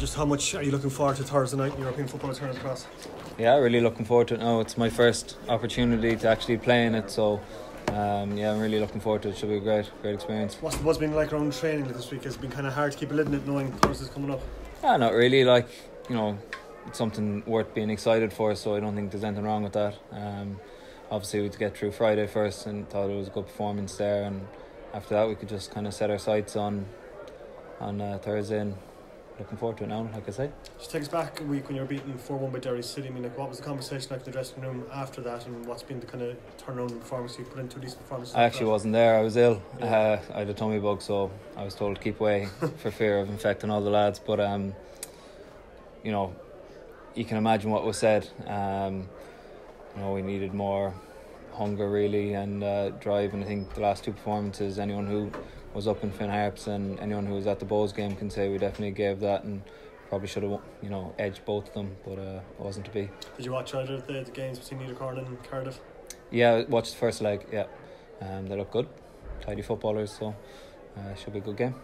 just how much are you looking forward to Thursday night in European football tournament across? Yeah, really looking forward to it now. It's my first opportunity to actually play in it, so um, yeah, I'm really looking forward to it. It should be a great, great experience. What's the buzz been like around training this week? It's been kind of hard to keep a lid on it knowing Thursday's coming up. Yeah, not really. Like you know, it's something worth being excited for. So I don't think there's anything wrong with that. Um, obviously, we had to get through Friday first, and thought it was a good performance there. And after that, we could just kind of set our sights on on uh, Thursday and looking forward to it now. Like I said, Just take us back a week when you were beaten four one by Derry City. I mean, like, what was the conversation like in the dressing room after that, and what's been the kind of turnaround in performance you put into a decent performance? I actually wasn't there. I was ill. Yeah. Uh, I had a tummy bug, so I was told to keep away for fear of infecting all the lads. But um, you know, you can imagine what was said. Um, you know, we needed more hunger really and uh, drive. And I think the last two performances, anyone who was up in Finn Harps and anyone who was at the Bohs game can say we definitely gave that and probably should have you know edged both of them, but uh, it wasn't to be. Did you watch either of the, the games between Niederkorn and Cardiff? Yeah, watched the first leg. Yeah, um, they look good, tidy footballers, so uh, should be a good game.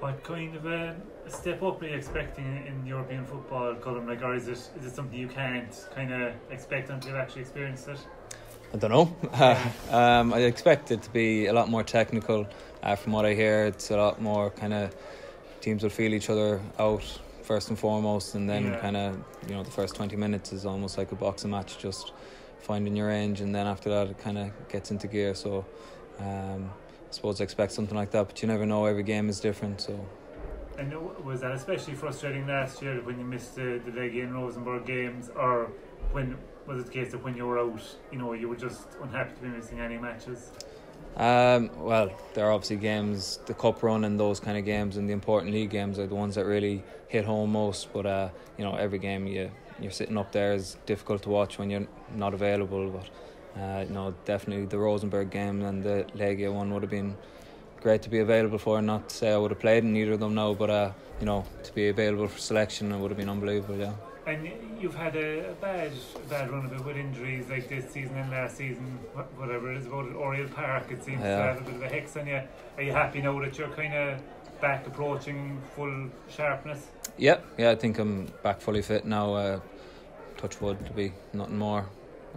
What kind of a, a step up are you expecting in, in European football, Colm? Like, or is it is it something you can't kind of expect until you've actually experienced it? I don't know. um, I expect it to be a lot more technical. Uh, from what I hear, it's a lot more kind of teams will feel each other out first and foremost, and then Yeah. kind of you know the first twenty minutes is almost like a boxing match, just finding your range, and then after that it kind of gets into gear. So um, I suppose I expect something like that, but you never know. Every game is different, so And was that especially frustrating last year when you missed the, the Legia and Rosenborg games, or when was it the case that when you were out, you know, you were just unhappy to be missing any matches? Um, well, there are obviously games, the cup run and those kind of games, and the important league games are the ones that really hit home most. But uh, you know, every game you you're sitting up there is difficult to watch when you're not available. But uh, you know, definitely the Rosenborg game and the Legia one would have been great to be available for. and Not to say I would have played in either of them now, but uh, you know, to be available for selection, it would have been unbelievable. Yeah. And you've had a, a bad bad run of it with injuries like this season and last season, whatever it is about it. Oriel Park, it seems Yeah. to have a bit of a hex on you. Are you happy now that you're kind of back approaching full sharpness? Yeah, yeah, I think I'm back fully fit now. Uh, touch wood to be nothing more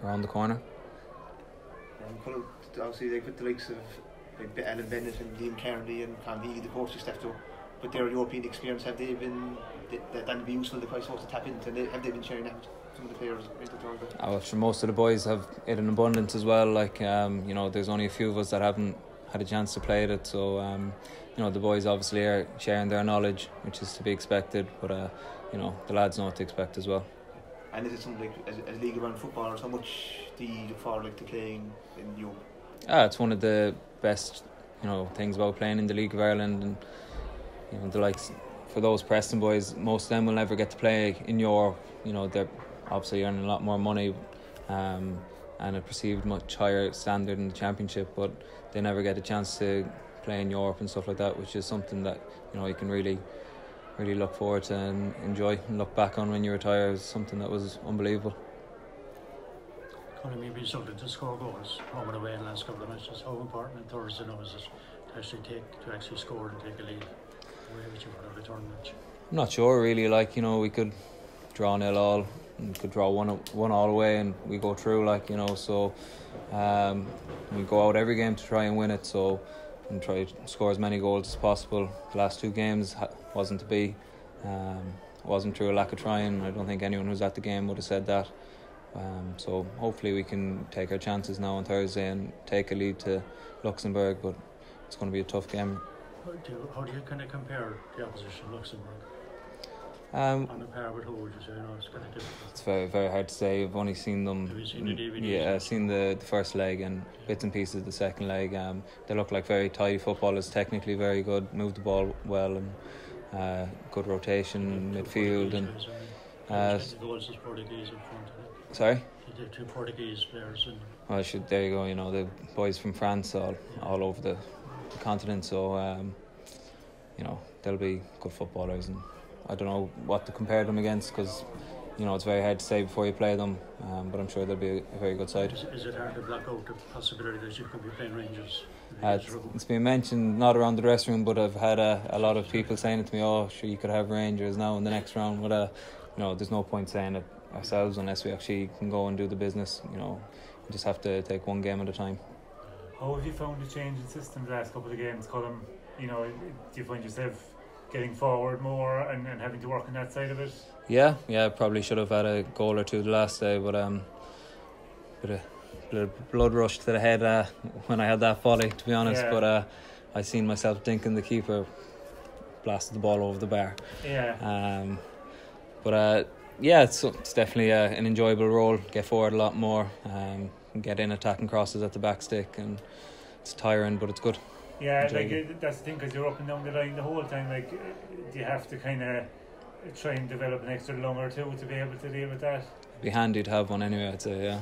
around the corner. Um, Colm, obviously, they put the likes of like Alan Bennett and Liam Kearney and Con Healy, the coaches stepped up. But their European experience, have they been that that be useful? If I suppose to tap into, They- have they been sharing that with some of the players? Uh, well, sure, most of the boys have it in abundance as well. Like um, you know, there's only a few of us that haven't had a chance to play it. So um, you know, the boys obviously are sharing their knowledge, which is to be expected. But uh, you know, the lads know what to expect as well. And is it something like as, as league around footballers? How much do you look forward like to playing in Europe? Ah, it's one of the best you know things about playing in the League of Ireland, and you know the likes for those Preston boys. Most of them will never get to play in Europe. You know, they're obviously earning a lot more money. Um, and a perceived much higher standard in the championship, but they never get a chance to play in Europe and stuff like that, which is something that you know you can really, really look forward to and enjoy and look back on when you retire as something that was unbelievable. Been struggling to score goals home and away in the last couple of matches. How important on Thursday now is it to actually take to actually score and take a lead? Where would you a return match? I'm not sure really. Like you know, we could draw nil all, and could draw one one all away, and we go through. Like you know, so um, we go out every game to try and win it. So and try to score as many goals as possible. The last two games wasn't to be. Um, wasn't through a lack of trying. I don't think anyone who's at the game would have said that. Um, so hopefully we can take our chances now on Thursday and take a lead to Luxembourg, but it's going to be a tough game. How do you, how do you kind of compare the opposition Luxembourg Um, on a par with who would you say? No, it's kind of difficult. It's very very hard to say. I've only seen them. Have you seen the? Yeah, I've seen the, the first leg and bits and pieces of the second leg. Um, they look like very tidy footballers, technically very good, move the ball well, and uh, good rotation Two midfield. And Portuguese guys, I think the goals is Portuguese in front. I think. sorry, two Portuguese players and well, should there you go. You know the boys from France all all over the, the continent. So um, you know they'll be good footballers, and I don't know what to compare them against because you know it's very hard to say before you play them. Um, but I'm sure they'll be a, a very good side. Is, is it hard to block out the possibility that you could be playing Rangers? Uh, it's, it's been mentioned not around the dressing room, but I've had a, a lot of people saying it to me. Oh, sure, you could have Rangers now in the next round. Uh, you know, there's no point saying it ourselves unless we actually can go and do the business. You know, we just have to take one game at a time. How have you found the change in system the last couple of games, Colm? You know, do you find yourself getting forward more and, and having to work on that side of it? Yeah, yeah, probably should have had a goal or two the last day, but um, bit of, bit of blood rush to the head uh, when I had that volley, to be honest. Yeah. But uh, I seen myself thinking the keeper blasted the ball over the bar. Yeah. Um, but uh, yeah, it's, it's definitely uh, an enjoyable role. Get forward a lot more, um, get in attacking crosses at the back stick, and it's tiring, but it's good. Yeah, Enjoy like uh, that's the thing because you're up and down the line the whole time. Like, uh, do you have to kind of try and develop an extra lung or two to be able to deal with that? It'd Be handy to have one anyway. I'd say, yeah.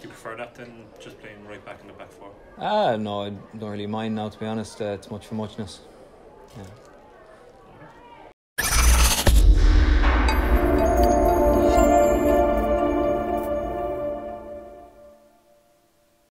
Do you prefer that than just playing right back in the back four? Ah, no, I don't really mind now. To be honest, uh, it's much for muchness. Yeah.